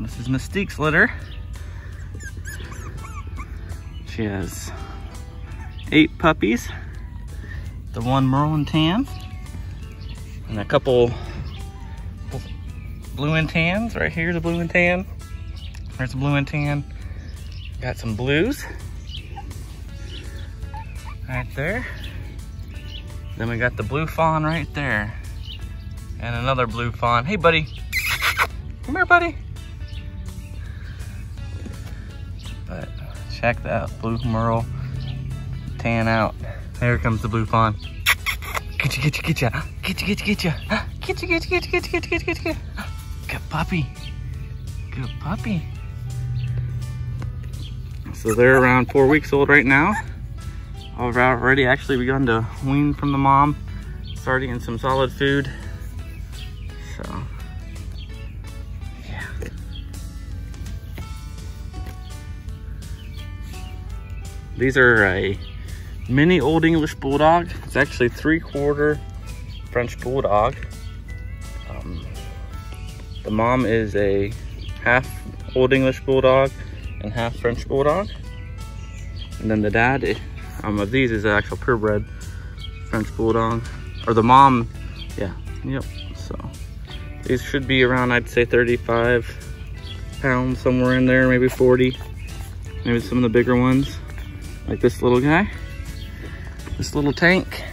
This is Mistique's litter. She has eight puppies, the one merle and tan, and a couple blue and tans. Right here, the blue and tan. There's a blue and tan. Got some blues. Right there. Then we got the blue fawn right there. And another blue fawn. Hey, buddy. Come here, buddy. But check that blue merle tan out. There comes the blue fawn. Get you, get you. Get you, get you, get you. Get you, get you, get you, get you, get you, get you, get you. Good puppy. Good puppy. So they're around four weeks old right now. I've already actually begun to wean from the mom, starting in some solid food. These are a mini Old English Bulldog. It's actually three quarter French Bulldog. Um, the mom is a half Old English Bulldog and half French Bulldog. And then the dad um, of these is an actual purebred French Bulldog. Or the mom, yeah, yep. So these should be around, I'd say 35 pounds, somewhere in there, maybe 40. Maybe some of the bigger ones, like this little guy. This little tank.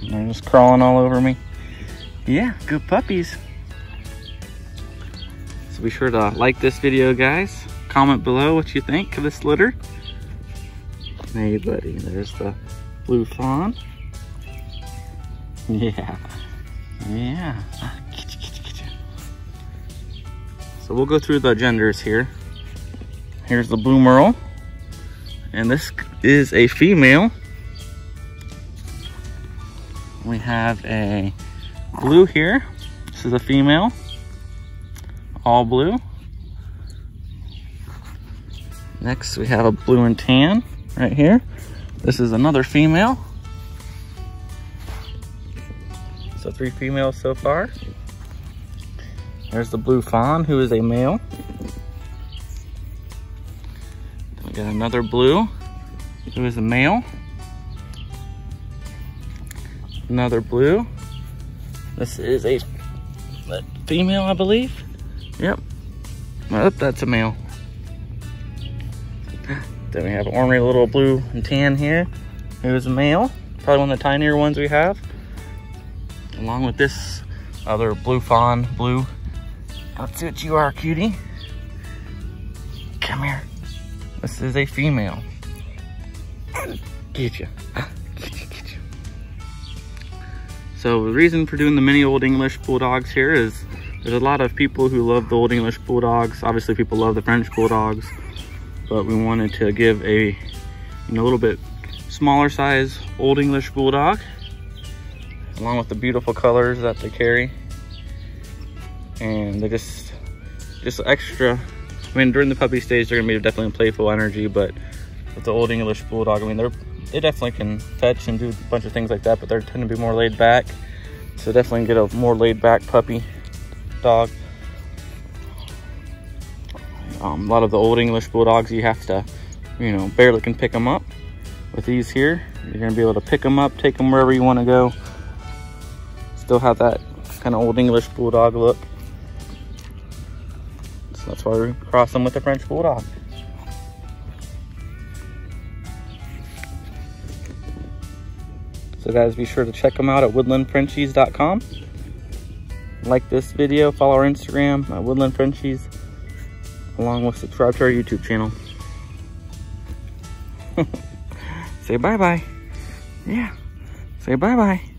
And they're just crawling all over me. Yeah, good puppies. So be sure to like this video, guys. Comment below what you think of this litter. Hey, buddy, there's the blue fawn. Yeah, yeah. So we'll go through the genders here. Here's the blue merle. And this is a female. We have a blue here. This is a female. All blue. Next we have a blue and tan right here. This is another female. So three females so far. There's the blue fawn, who is a male. Another blue, It was a male. Another blue. This is a, female, I believe. Yep. Oh, that's a male. Then we have an ornery little blue and tan here. Who's a male. Probably one of the tinier ones we have. Along with this other blue fawn, blue. Let's see what you are, cutie. Come here. This is a female. Get you. Get you, get you. So the reason for doing the mini Old English Bulldogs here is there's a lot of people who love the Old English Bulldogs. Obviously people love the French Bulldogs, but we wanted to give a you know, a little bit smaller size Old English Bulldog along with the beautiful colors that they carry. And they just, just extra, I mean, during the puppy stage, they're gonna be definitely playful energy, but with the Old English Bulldog, I mean, they're, they definitely can fetch and do a bunch of things like that, but they tend to be more laid back. So definitely get a more laid back puppy dog. Um, a lot of the Old English Bulldogs, you have to, you know, barely can pick them up. With these here, you're gonna be able to pick them up, take them wherever you wanna go, still have that kind of old English Bulldog look. That's why we cross them with the French Bulldog. So guys, be sure to check them out at woodlandfrenchies.com. Like this video, follow our Instagram at Woodland Frenchies, along with subscribe to our YouTube channel. Say bye-bye. Yeah. Say bye-bye.